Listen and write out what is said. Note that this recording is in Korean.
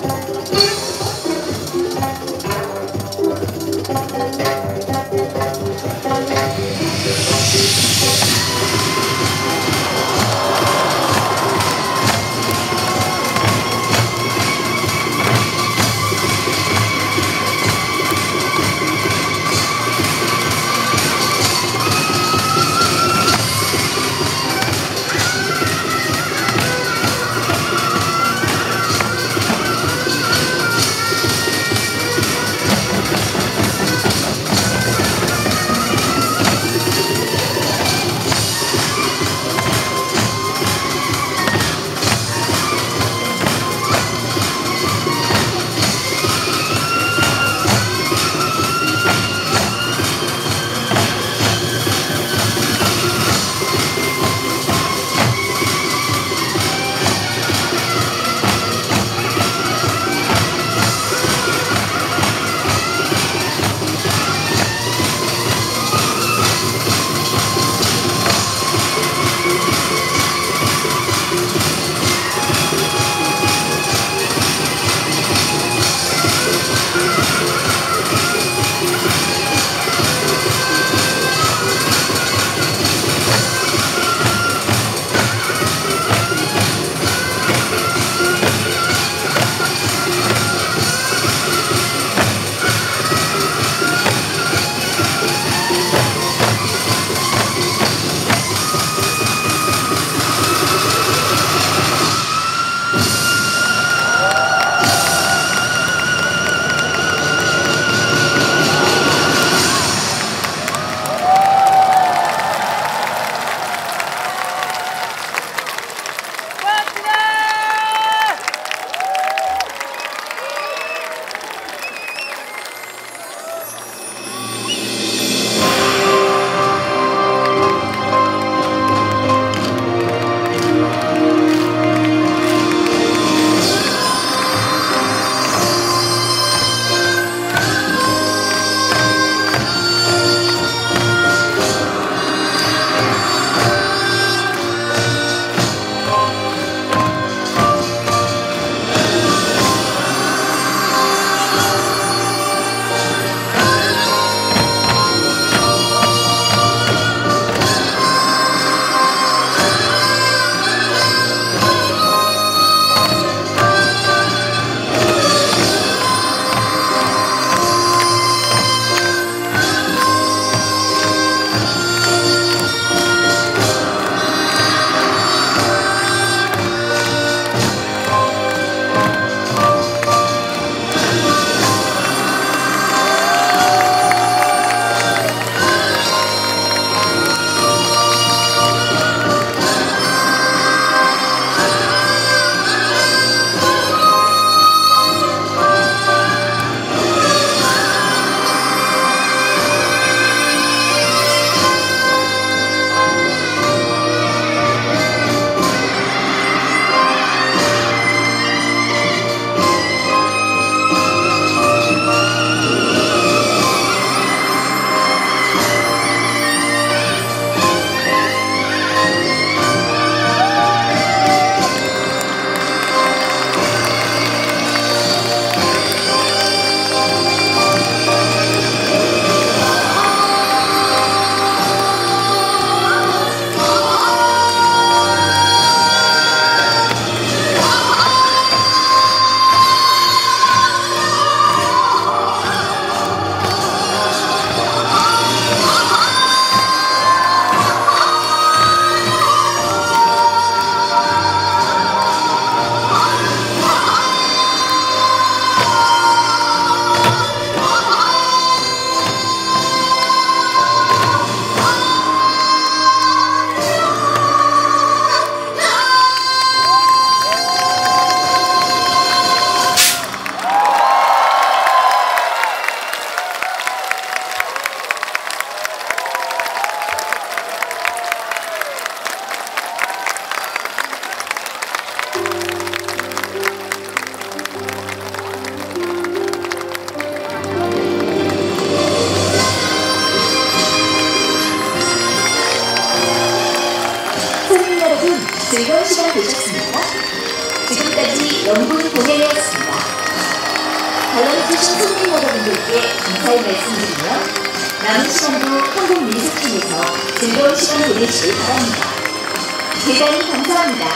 Música 공연이었습니다. 관람해주신 손님 여러분들께 감사의 말씀드리며 남은 시간도 한국 민속촌에서 즐거운 시간 보내시길 바랍니다. 대단히 감사합니다.